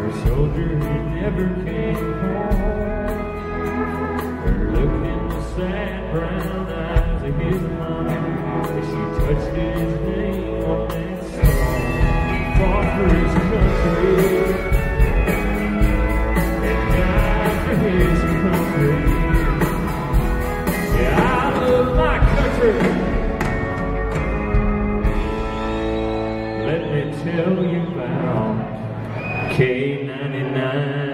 Her soldier who never came home. Her look in the sad brown eyes of his mom as she touched his name on that stone. He fought for his country. And died for his country. Yeah, I love my country. Let me tell you. لله